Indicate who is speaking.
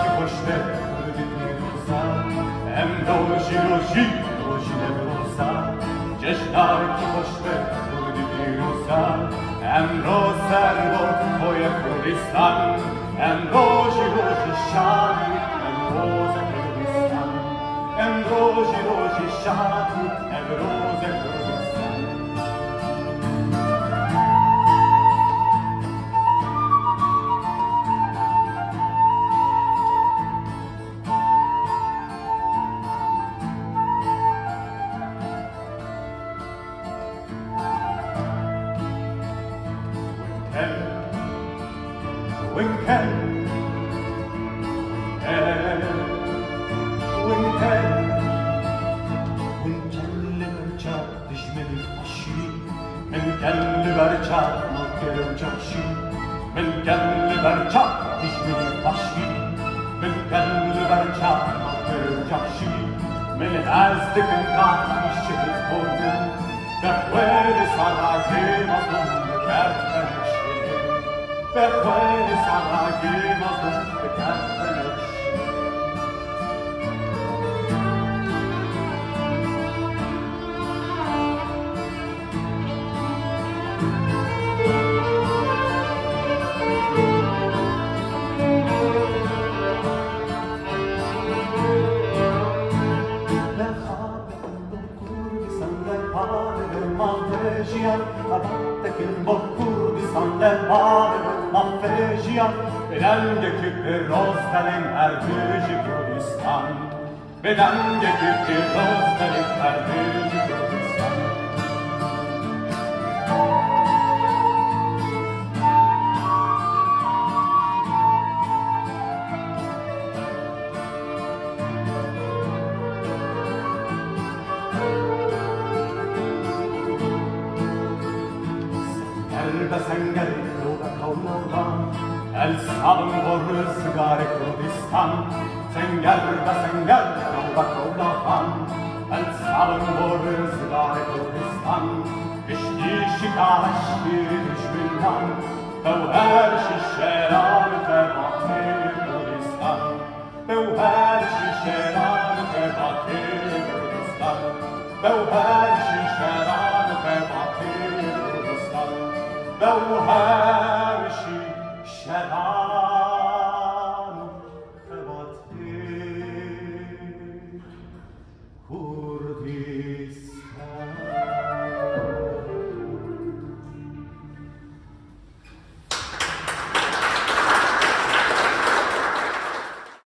Speaker 1: ci poświęcę, gdy rosa, em dolci rosi, rośle rosa, gdzieś darki poświęcę, gdy rosa, em roserbo, twoje chóry stan, em rozi rozi szani, em roza chóry stan, em rozi rozi szani, em rozi Winkel, Winkel, Winkel, Winkel bercia, dişmeli aşı, Winkel bercia, makkeli çarşı, Winkel bercia, dişmeli aşı, Winkel bercia, makkeli çarşı, Min azdikin kati şehit boyun, Behveli Abattaki bokkur bir sandal bağırır mazlum kerteneşi, Bedenge Rostalin Ergücü Kurdistan Bedenge Rostalin Ergücü Kurdistan kavnogan El sabın boru sigare Kurdistan Senger be senger yoga kavnogan El sabın boru sigare Kurdistan İşti şikaşti düşmünden. Devher şişeran febati Kurdistan Devher şişeran febati Kurdistan Devher şişeran febati Kurdistan şişeran